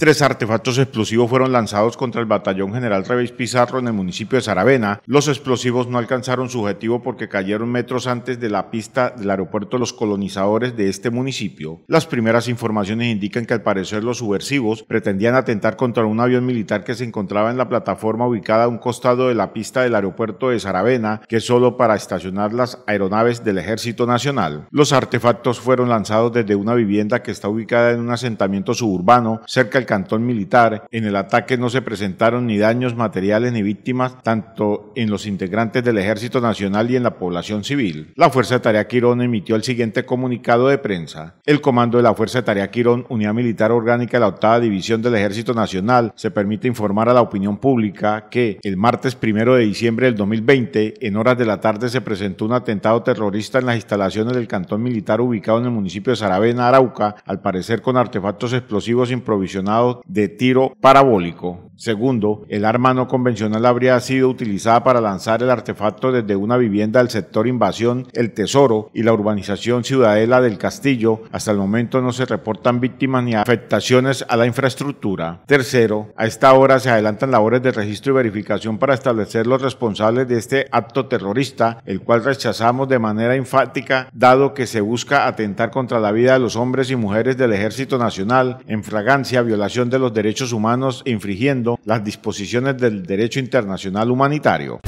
Tres artefactos explosivos fueron lanzados contra el batallón general Reveis Pizarro en el municipio de Saravena. Los explosivos no alcanzaron su objetivo porque cayeron metros antes de la pista del aeropuerto los colonizadores de este municipio. Las primeras informaciones indican que al parecer los subversivos pretendían atentar contra un avión militar que se encontraba en la plataforma ubicada a un costado de la pista del aeropuerto de Saravena, que es solo para estacionar las aeronaves del Ejército Nacional. Los artefactos fueron lanzados desde una vivienda que está ubicada en un asentamiento suburbano cerca del cantón militar. En el ataque no se presentaron ni daños materiales ni víctimas, tanto en los integrantes del Ejército Nacional y en la población civil. La Fuerza de Tarea Quirón emitió el siguiente comunicado de prensa. El comando de la Fuerza de Tarea Quirón, Unidad Militar Orgánica de la Octava División del Ejército Nacional, se permite informar a la opinión pública que el martes primero de diciembre del 2020, en horas de la tarde, se presentó un atentado terrorista en las instalaciones del cantón militar ubicado en el municipio de Saravena, Arauca, al parecer con artefactos explosivos de tiro parabólico. Segundo, el arma no convencional habría sido utilizada para lanzar el artefacto desde una vivienda del sector Invasión El Tesoro y la urbanización Ciudadela del Castillo. Hasta el momento no se reportan víctimas ni afectaciones a la infraestructura. Tercero, a esta hora se adelantan labores de registro y verificación para establecer los responsables de este acto terrorista, el cual rechazamos de manera enfática, dado que se busca atentar contra la vida de los hombres y mujeres del Ejército Nacional en fragancia, violación de los derechos humanos infringiendo las disposiciones del derecho internacional humanitario.